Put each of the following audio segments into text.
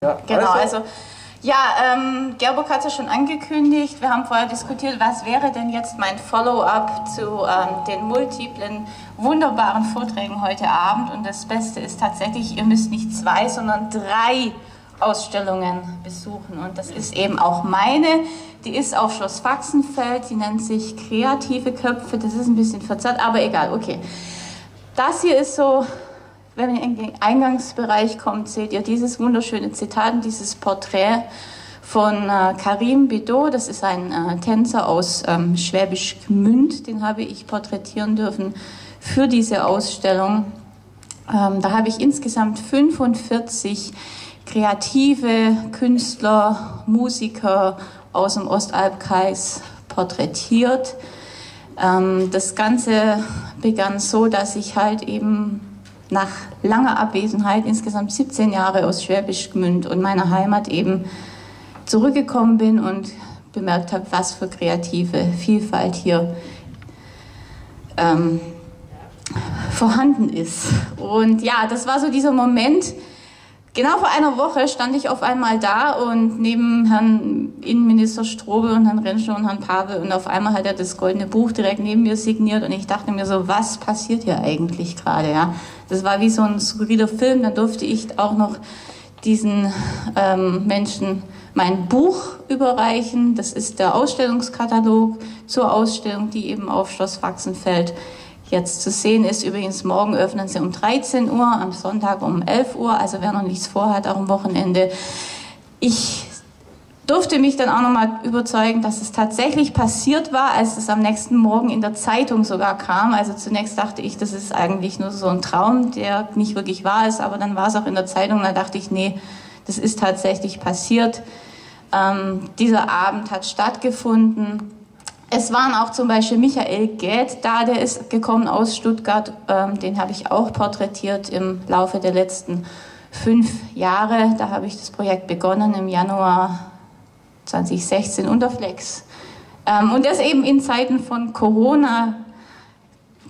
Ja, genau, also, also ja, ähm, Gerburg hat es ja schon angekündigt. Wir haben vorher diskutiert, was wäre denn jetzt mein Follow-up zu ähm, den multiplen, wunderbaren Vorträgen heute Abend. Und das Beste ist tatsächlich, ihr müsst nicht zwei, sondern drei Ausstellungen besuchen. Und das ist eben auch meine. Die ist auf Schloss Faxenfeld. Die nennt sich Kreative Köpfe. Das ist ein bisschen verzerrt, aber egal, okay. Das hier ist so wenn ihr in den Eingangsbereich kommt, seht ihr dieses wunderschöne Zitat und dieses Porträt von äh, Karim Bidot. Das ist ein äh, Tänzer aus ähm, Schwäbisch Gmünd. Den habe ich porträtieren dürfen für diese Ausstellung. Ähm, da habe ich insgesamt 45 kreative Künstler, Musiker aus dem Ostalbkreis porträtiert. Ähm, das Ganze begann so, dass ich halt eben nach langer Abwesenheit, insgesamt 17 Jahre aus Schwäbisch Gmünd und meiner Heimat eben zurückgekommen bin und bemerkt habe, was für kreative Vielfalt hier ähm, vorhanden ist. Und ja, das war so dieser Moment, Genau vor einer Woche stand ich auf einmal da und neben Herrn Innenminister Strobel und Herrn Rentschler und Herrn Pavel und auf einmal hat er das Goldene Buch direkt neben mir signiert und ich dachte mir so, was passiert hier eigentlich gerade? Ja, das war wie so ein skurriler Film. Dann durfte ich auch noch diesen ähm, Menschen mein Buch überreichen. Das ist der Ausstellungskatalog zur Ausstellung, die eben auf Schloss Wachsenfeld jetzt zu sehen ist. Übrigens, morgen öffnen sie um 13 Uhr, am Sonntag um 11 Uhr, also wer noch nichts vorhat, auch am Wochenende. Ich durfte mich dann auch nochmal überzeugen, dass es tatsächlich passiert war, als es am nächsten Morgen in der Zeitung sogar kam. Also zunächst dachte ich, das ist eigentlich nur so ein Traum, der nicht wirklich wahr ist, aber dann war es auch in der Zeitung. Da dachte ich, nee, das ist tatsächlich passiert. Ähm, dieser Abend hat stattgefunden. Es waren auch zum Beispiel Michael Gät da, der ist gekommen aus Stuttgart. Ähm, den habe ich auch porträtiert im Laufe der letzten fünf Jahre. Da habe ich das Projekt begonnen im Januar 2016 unter Flex. Ähm, und das eben in Zeiten von Corona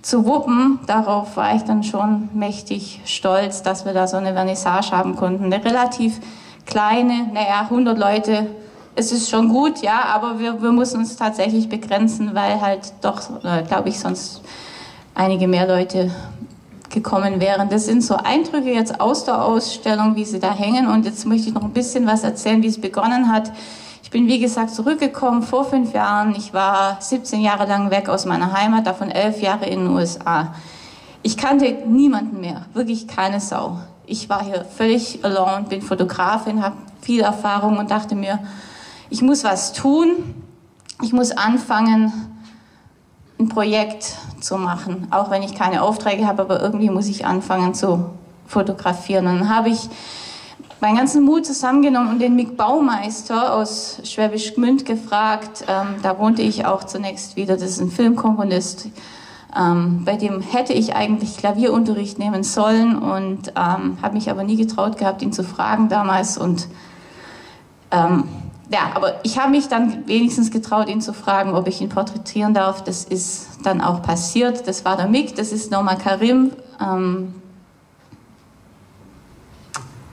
zu wuppen, darauf war ich dann schon mächtig stolz, dass wir da so eine Vernissage haben konnten. Eine relativ kleine, naja, 100 Leute es ist schon gut, ja, aber wir, wir müssen uns tatsächlich begrenzen, weil halt doch, äh, glaube ich, sonst einige mehr Leute gekommen wären. Das sind so Eindrücke jetzt aus der Ausstellung, wie sie da hängen. Und jetzt möchte ich noch ein bisschen was erzählen, wie es begonnen hat. Ich bin, wie gesagt, zurückgekommen vor fünf Jahren. Ich war 17 Jahre lang weg aus meiner Heimat, davon elf Jahre in den USA. Ich kannte niemanden mehr, wirklich keine Sau. Ich war hier völlig alone, bin Fotografin, habe viel Erfahrung und dachte mir, ich muss was tun, ich muss anfangen, ein Projekt zu machen, auch wenn ich keine Aufträge habe, aber irgendwie muss ich anfangen zu fotografieren. Und dann habe ich meinen ganzen Mut zusammengenommen und den Mick Baumeister aus Schwäbisch Gmünd gefragt. Ähm, da wohnte ich auch zunächst wieder, das ist ein Filmkomponist. Ähm, bei dem hätte ich eigentlich Klavierunterricht nehmen sollen und ähm, habe mich aber nie getraut gehabt, ihn zu fragen damals. Und ähm, ja, aber ich habe mich dann wenigstens getraut, ihn zu fragen, ob ich ihn porträtieren darf. Das ist dann auch passiert. Das war der Mick, das ist Norma Karim, ähm,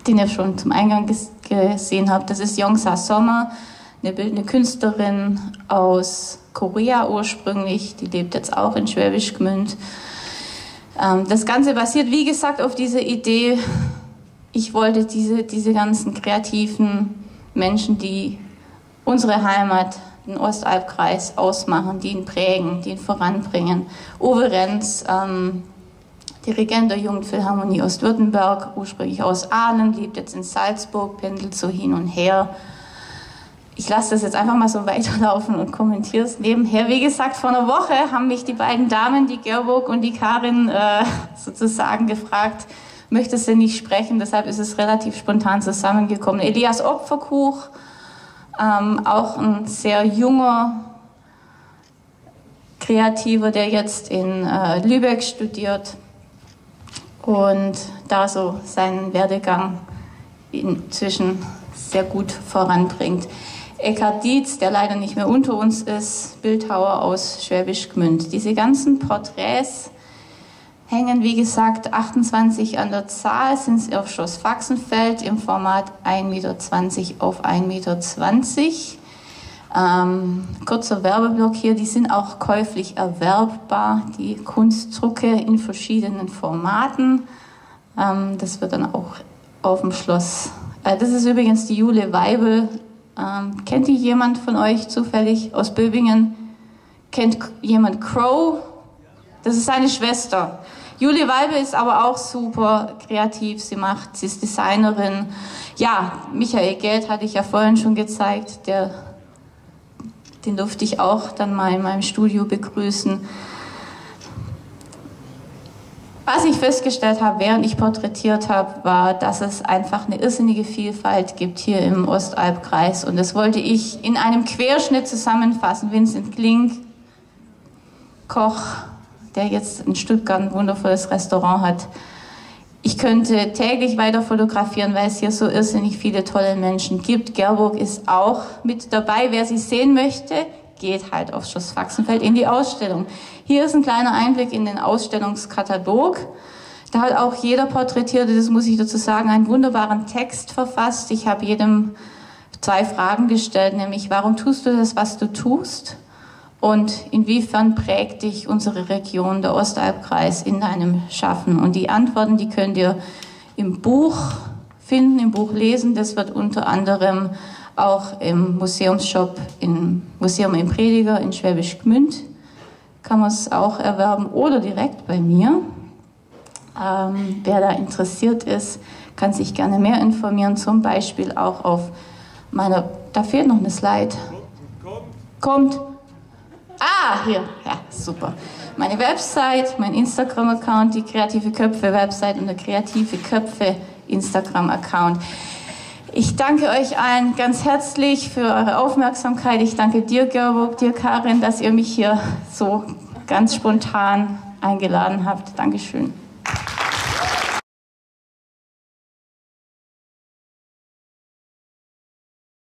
den ihr schon zum Eingang ges gesehen habt. Das ist Yongsa Sommer, eine bildende Künstlerin aus Korea ursprünglich. Die lebt jetzt auch in Schwäbisch Gmünd. Ähm, das Ganze basiert, wie gesagt, auf dieser Idee. Ich wollte diese, diese ganzen kreativen Menschen, die unsere Heimat, den Ostalbkreis ausmachen, die ihn prägen, die ihn voranbringen. Uwe Renz, ähm, Dirigent der Jugendphilharmonie Ostwürttemberg, ursprünglich aus Ahlen, lebt jetzt in Salzburg, pendelt so hin und her. Ich lasse das jetzt einfach mal so weiterlaufen und kommentiere es nebenher. Wie gesagt, vor einer Woche haben mich die beiden Damen, die Gerburg und die Karin, äh, sozusagen gefragt, möchtest du nicht sprechen? Deshalb ist es relativ spontan zusammengekommen. Elias Opferkuch, ähm, auch ein sehr junger Kreativer, der jetzt in äh, Lübeck studiert und da so seinen Werdegang inzwischen sehr gut voranbringt. Eckhard Dietz, der leider nicht mehr unter uns ist, Bildhauer aus Schwäbisch Gmünd. Diese ganzen Porträts hängen, wie gesagt, 28 an der Zahl, sind sie auf Schloss Faxenfeld im Format 1,20 Meter auf 1,20 Meter. Ähm, kurzer Werbeblock hier, die sind auch käuflich erwerbbar, die Kunstdrucke in verschiedenen Formaten. Ähm, das wird dann auch auf dem Schloss. Äh, das ist übrigens die Jule Weibel. Ähm, kennt die jemand von euch zufällig aus Böbingen? Kennt jemand Crow? Das ist seine Schwester. Julie Weibel ist aber auch super kreativ. Sie macht, sie ist Designerin. Ja, Michael Geld hatte ich ja vorhin schon gezeigt. Der den durfte ich auch dann mal in meinem Studio begrüßen. Was ich festgestellt habe, während ich porträtiert habe, war, dass es einfach eine irrsinnige Vielfalt gibt hier im Ostalbkreis. Und das wollte ich in einem Querschnitt zusammenfassen. Vincent Klink, Koch, der jetzt in Stuttgart ein wundervolles Restaurant hat, ich könnte täglich weiter fotografieren, weil es hier so irrsinnig viele tolle Menschen gibt. Gerburg ist auch mit dabei. Wer sie sehen möchte, geht halt aufs Schloss Faxenfeld in die Ausstellung. Hier ist ein kleiner Einblick in den Ausstellungskatalog. Da hat auch jeder Porträtierte, das muss ich dazu sagen, einen wunderbaren Text verfasst. Ich habe jedem zwei Fragen gestellt, nämlich warum tust du das, was du tust? Und inwiefern prägt dich unsere Region, der Ostalbkreis, in deinem Schaffen? Und die Antworten, die könnt ihr im Buch finden, im Buch lesen. Das wird unter anderem auch im Museumsshop im Museum im Prediger in Schwäbisch Gmünd kann man es auch erwerben oder direkt bei mir. Ähm, wer da interessiert ist, kann sich gerne mehr informieren, zum Beispiel auch auf meiner, da fehlt noch eine Slide. Kommt. kommt. Ah, hier, ja, super. Meine Website, mein Instagram-Account, die Kreative Köpfe-Website und der Kreative Köpfe Instagram-Account. Ich danke euch allen ganz herzlich für eure Aufmerksamkeit. Ich danke dir, Gerburg, dir, Karin, dass ihr mich hier so ganz spontan eingeladen habt. Dankeschön.